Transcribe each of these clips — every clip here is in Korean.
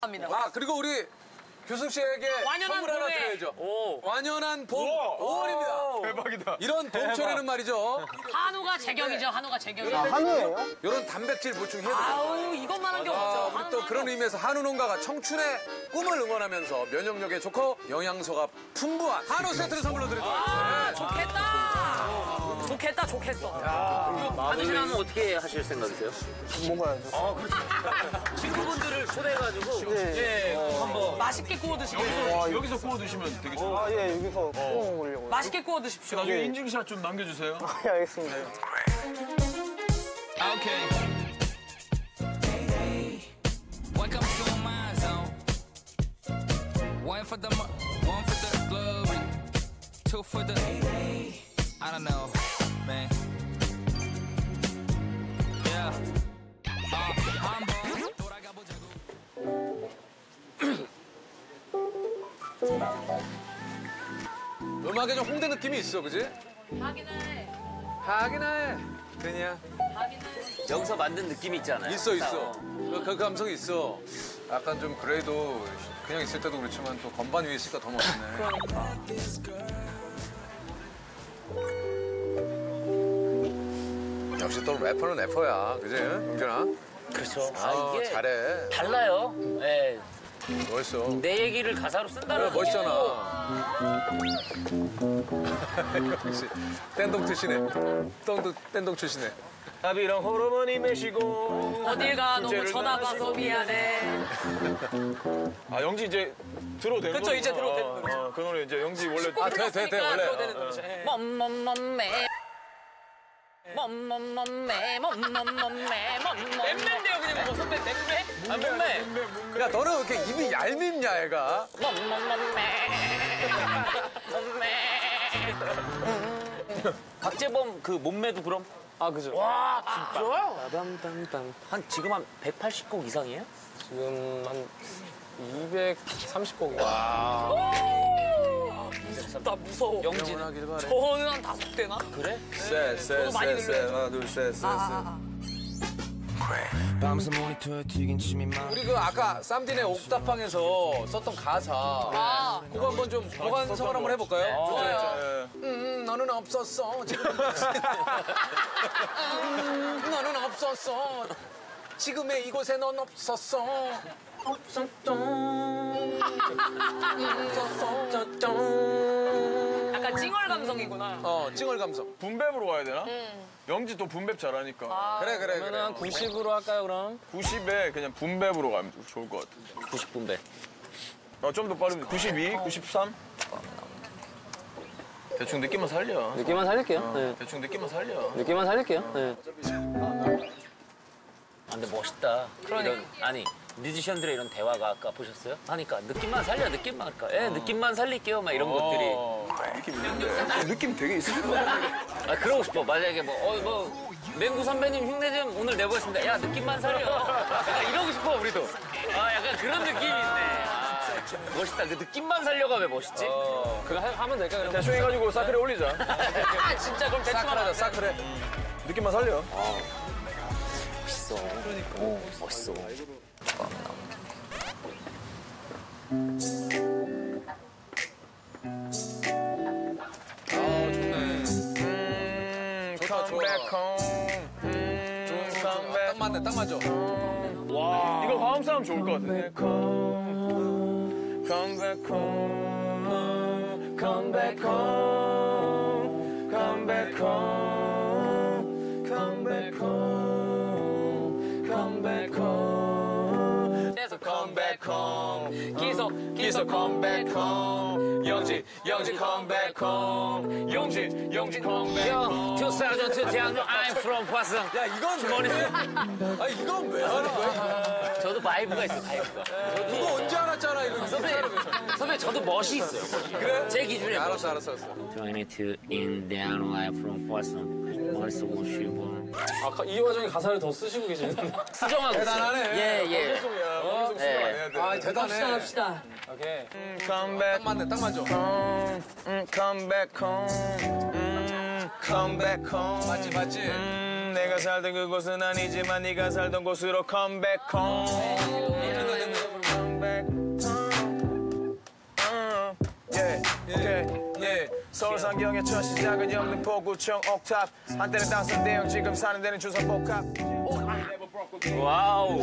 합니다. 아 그리고 우리 교숙 씨에게 완연한 선물 하나. 드려야죠. 오. 완연한 봄 우와. 5월입니다. 대박이다. 이런 봄철에는 말이죠. 한우가 제격이죠. 한우가 제격이죠. 한우예요? 이런 단백질 보충해야 돼요. 아우 이것만 한게 아, 없죠. 우리 또 그런 의미에서 한우 농가가 청춘의 꿈을 응원하면서 면역력에 좋고 영양소가 풍부한 한우 세트를 선물로 드리도록 아 하겠습니다. 좋겠다. 좋겠다 좋겠어. 받으시면 어떻게 하실 생각이세요? 먹어야죠. 친구분들을 초대해가지고 네. 예, 한번 맛있게 구워 드시고 여기서 구워 드시면 되겠죠. 아, 예, 여기서 구워 먹으려고요. 맛있게 구워 드십시오. 나중에 네. 인증샷 좀 남겨주세요. 예, 알겠습니다. Okay. Welcome to my zone. One for the mo- one for the glory, two for the I don't know, Yeah. Uh. 음악에 좀 홍대 느낌이 있어, 그지? 하긴 해. 하긴 해. 그냥 하긴 해. 여기서 만든 느낌이 있잖아요. 있어 있어. 그, 그 감성이 있어. 약간 좀 그래도 그냥 있을 때도 그렇지만 또 건반 위에 있으니까 더 멋있네. 역시 또 래퍼는 래퍼야, 그지? 용준아? 그렇죠. 아, 아, 이게 잘해. 달라요. 예, 멋있어. 내 얘기를 가사로 쓴다는 그래, 게 멋있잖아. 역시 댄동 출신네 댄동, 댄동 출신네 아비랑 호르몬이 메시고. 어딜 가 너무 쳐다봐서 낳으시고. 미안해. 아 영지 이제 들어도 되는 그쵸, 이제 들어도 되는 어, 노래죠. 어, 그 노래 이제 영지 원래 아, 돼, 돼, 돼, 원래. 예. 멈멈멈매 멈멈멈매 멈멈 맴매인데요 그냥 뭐 선배 맴매? 아 몸매 야, 너는 왜 이렇게 입이 얄밉냐, 얘가? 멈멈멈매 몸매 박재범 그 몸매도 그럼 아, 그죠. 와 진짜요? 한 지금 한 180곡 이상이에요? 지금 한 230곡 이 요. 나 무서워. 영진. 저는 한 다섯 대나? 그래? 쎄, 쎄, 많이 쎄, 쎄. 늘려야죠. 하나, 둘, 셋, 쎄, 쎄. 밤새 모니터에 튀긴 침이 많아. 우리 그 아까 쌈디네 옥탑방에서 썼던 가사. 아. 그거 한번 좀 보관성을 한번 해볼까요? 예. 음, 너는 없었어. 지금. 음, 너는 없었어. 지금의 이곳에 넌 없었어. 없었어. 약간 찡얼 감성이구나. 어, 찡얼 감성. 분배으로 가야 되나? 영지 또 분배 잘하니까. 그래, 그래, 그래. 그러면 90으로 할까요, 그럼? 90에 그냥 분배으로 가면 좋을 것 같아. 90 분배 아, 좀더 빠르면 92, 93? 대충 느낌만 살려. 느낌만 살릴게요. 네. 대충 느낌만 살려. 느낌만 살릴게요. 네. 아, 근데 멋있다. 이런, 아니, 뮤지션들의 이런 대화가 아까 보셨어요? 하니까 느낌만 살려, 느낌만. 그러니까, 예, 느낌만 살릴게요. 막 이런 것들이. 어, 느낌 있는데. 느낌 되게 있으실 것 같아. 아, 그러고 싶어. 만약에 뭐, 어, 뭐, 맹구 선배님 흉내 좀 오늘 내보겠습니다. 야, 느낌만 살려. 약간 이러고 싶어, 우리도. 아, 약간 그런 느낌이 있네. 아, 멋있다. 그 느낌만 살려가 왜 멋있지? 그거 하- 하면 될까요, 그럼? 대충 해가지고 사크레 올리자. 아 진짜 그럼 대충 하나. 사크레. 느낌만 살려. 멋있어. 오, 멋있어. 아. 음, 좋다, come back 좋아. home. 음, 좋은 거 come 좋아. back. 딱 맞네, 딱 맞아. 와. 이거 화음 싸움 좋을 것 같은데. Come, back home. Come back home. Come back home. Home. 기서 come back home. 영지, 영지 come back home. 영지, 영지 come back home. 2002, I'm from Boston. 야, 이건 머리. 아, 이건 왜 하는 거야? 저도 바이브가 있어요, 바이브가. 그거 언제 알았잖아, 이거. 선배, 선배 저도 멋이 있어요. 그래? 제 기준에 알았어, 알았어, 알았어. 22 in down I'm from Boston. 머리 쓰고 싶어. 아, 가- 이 와중에 가사를 더 쓰시고 계시는데. 수정하고. 대단하네. 예, 예. 머릿속이야. 머릿속 수정 안 해야 돼. 아, 대단해. 합시다. 오케이. Come 딱 back 맞네, 딱 맞아. home. 음, come back home. 음, come back home. 맞지, 맞지? 음, 내가 살던 그곳은 아니지만 네가 살던 곳으로 come back home. 서울 상경의 첫 시작은 영등포구청 옥탑. 한때는 당선 대형 지금 사는 데는 주선복합. 와우.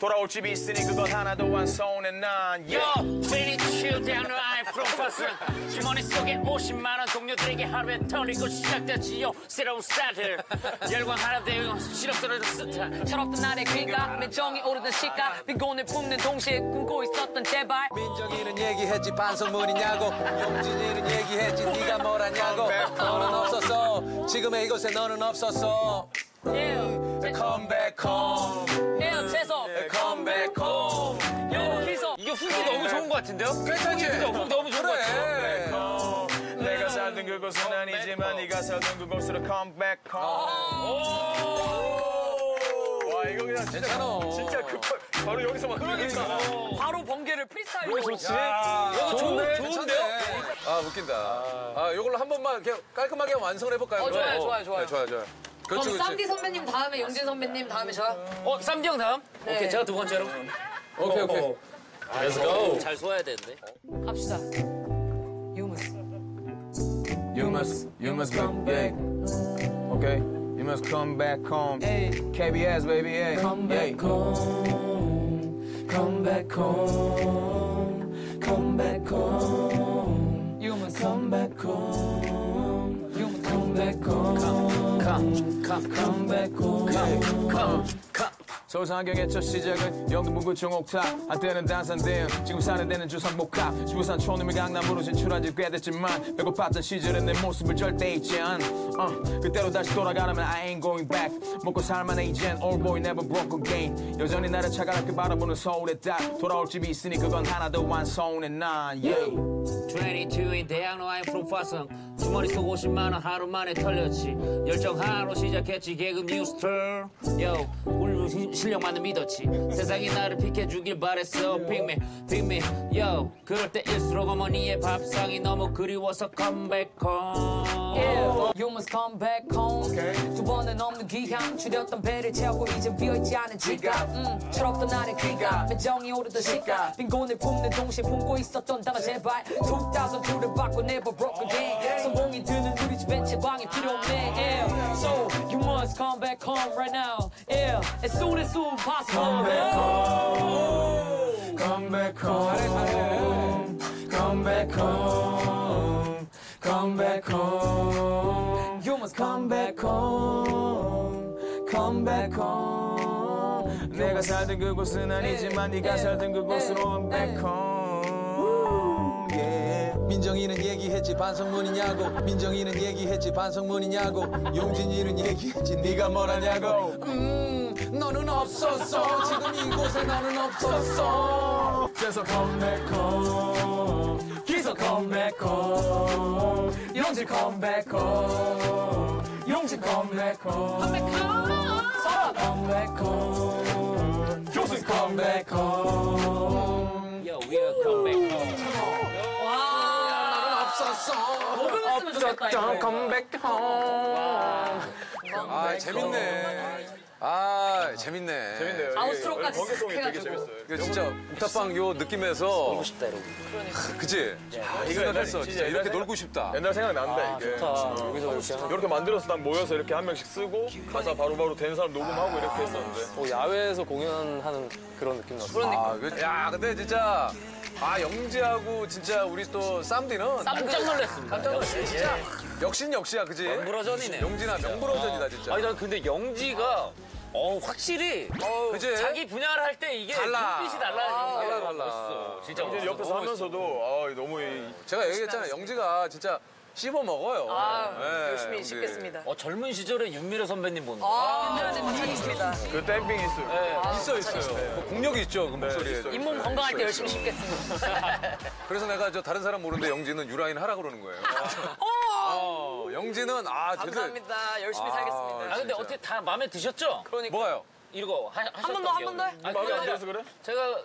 돌아올 집이 있으니 그건 하나도 안 서운해 난. Yo, down the Boston. 주머니 속에 50만 원 동료들에게 하루에 털리고 시작되지요. 새로운 스타트. 열광 하나 되고 실업 떨어져 스타. 철없던 날의 귀가 매정이 오르던 시가. 비곤을 품는 동시에 꿈고 있었던 제발. 민정이는 얘기했지 반성문이냐고. 용진이는 얘기했지 네가 뭘 하냐고. 너는 없었어. 지금의 이곳에 너는 없었어. Come back home 후기 너무 좋은 것 같은데요? 괜찮지? 너무 너무 좋은 것 같아요. 그래 내가 살던 그곳은 아니지만 네가 살던 그곳으로 come back home 와 이거 그냥 진짜 괜찮아 진짜 급할 바로 여기서 막 그러니까 바로 번개를 프리스타일로 좋지? 이거 좋은, 좋은데요? 아 웃긴다 아 이걸로 한 번만 이렇게 깔끔하게 완성을 해볼까요? 어, 좋아요, 그럼? 좋아요, 좋아요. 네, 좋아요 좋아요 그럼 그렇지 쌈디 그렇지 선배님 다음에 용진 선배님 다음에 저요 어, 쌈디 형 다음? 네. 오케이, 제가 두 번째로. 오케이 오케이 Let's go. 잘 소화해야 되는데. 갑시다 유무스 You must, you must come back. Okay, you must come back home. KBS baby, yeah. Come back home. Come back home. Come back home. 유무스 Come back home. Come back home. 컴, 컴, Come back home. 컴, 컴. 서울 상경의 첫 시작은 영등포구청 옥탑 한때는 단산대요 지금 사는 데는 주상복합. 지구산 촌놈이 강남으로 진출한 지 꽤 됐지만 배고팠던 시절에 내 모습을 절대 잊지 않. 어, 그때로 다시 돌아가려면 I ain't going back. 먹고 살만해 이젠 old boy never broke again. 여전히 나를 차가롭게 바라보는 서울의 딸. 돌아올 집이 있으니 그건 하나도 안 서운해 난 yeah. 22인 대학로 아이 프로파성 주머니 속 50만 원 하루 만에 털렸지. 열정 하나로 시작했지 개그 뉴스터 요 훌륭 시- 실력만은 믿었지. 세상이 나를 픽해주길 바랬어 픽미 픽미 요 그럴 때일수록 어머니의 밥상이 너무 그리워서 컴백 홈 Yeah, you must come back home. 두 번은 넘는 기간 줄였던 배를 채우고 이제 비어있지 않은 지갑. 음, 철없던 날의 귀가 매정이 오르던 시가 빈곤을 품는 동시에 품고 있었던 단어 제발 2002를 받고 never broke again. 성공이 드는 우리 집엔 채광이 필요 없네. Yeah, so you must come back home right now. As soon as soon possible. Come back home. Come back home. Come back home. Come back home. You must Come back home. Come back home. 내가 살던 그곳은 아니지만 네가 살던 그곳으로 come back home. Yeah. 민정이는 얘기했지 반성문이냐고 민정이는 얘기했지 반성문이냐고 용진이는 얘기했지 네가 뭘 하냐고 음 너는 없었어 지금 이곳에 너는 없었어 그래서 come back home. 기서 come back home. 영지 come back home. 용지 come back home. 설아 come back home. 교수 come back home. Yo, we are come back home 녹음했으면 좋겠다 이거. come back home. 아 재밌네 아 재밌네. 재밌네요. 아우트로까지 싹 해가지고. 이거 진짜 옥탑방 요 느낌에서 싶다 이러고 그치? 이거 생각했어 진짜. 이렇게 놀고 싶다. 옛날 생각난다 이게. 좋다. 여기서 이렇게 하는. 이렇게 만들어서 딱 모여서 이렇게 한 명씩 쓰고 가사 바로바로 된 사람 녹음하고 이렇게 했었는데. 뭐 야외에서 공연하는 그런 느낌 났어. 아, 그- 야 근데 진짜 아 영지하고 진짜 우리 또 쌈디는 깜짝 놀랐습니다. 깜짝 놀랐어 진짜. 역신 역시야 그지? 명불허전이네. 용진아 명불허전이다 진짜. 아니 난 근데 영지가 어 확실히 어, 그치? 자기 분야를 할 때 이게 달라. 눈빛이 달라지는 게 달라, 달라. 멋있어. 진짜 이제 멋있어. 옆에서 너무 하면서도 아 너무 이 제가 얘기했잖아요 영지가 진짜 씹어 먹어요 아, 네, 열심히 영지. 씻겠습니다. 어, 젊은 시절에 윤미래 선배님 보는 거. 아, 윤미라님 미쳤습니다. 그 댐핑 있어요. 있어 있어요 뭐 공력이 있죠 그 목소리에 있어요. 잇몸 건강할 때 열심히 씻겠습니다. 그래서 내가 저 다른 사람 모르는데 영지는 유라인 하라 그러는 거예요 어, 영지는 아 감사합니다. 열심히 아, 살겠습니다. 아 근데 진짜. 어떻게 다 마음에 드셨죠? 그러니까. 뭐가요 이거 하, 한번 더, 한 번더 해. 아, 마음에 안 들어서 그래? 제가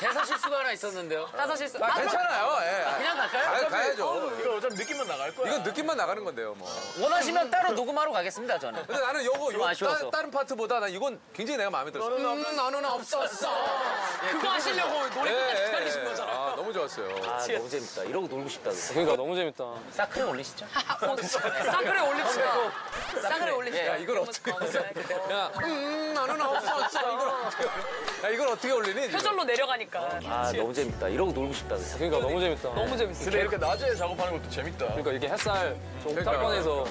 대사 실수가 하나 있었는데요. 따사 실수. 아, 괜찮아요 예. 그냥 갈까요? 가, 가야죠 이거 어차피 느낌만 나갈 거야. 이건 느낌만 나가는 건데요 뭐 원하시면 따로 녹음하러 가겠습니다, 저는. 근데 나는 요거 좀요 아쉬워서. 따, 다른 파트보다 난 이건 굉장히 내가 마음에 들었어 음, 너는 없었어 그거 하시려고 노래 끝까지 기다리신 거잖아. 아 너무 좋았어요. 아 너무 재밌다. 이러고 놀고 싶다. 그러니까 너무 재밌다. 사크림 올리시죠? 싸그레 올립시다. 싸그레 올립시다. 야, 이걸 어떻게 야, 음, 너는 없었어. 이걸 어떻게, 야, 이걸 어떻게 올리니? 표절로 내려가니까. 아 너무 재밌다. 이러고 놀고 싶다. 그러니까 너무 재밌다. 너무 재밌어. 근데 이렇게 낮에 작업하는 것도 재밌다. 그러니까 이렇게 햇살 좀 그러니까. 탈권해서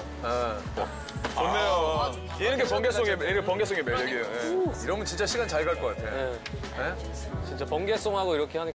좋네요. 이런 게 번개송의 이런 번개송의 매력이에요. 예. 이러면 진짜 시간 잘 갈 것 같아. 예. 예? 진짜 번개송하고 이렇게 하니까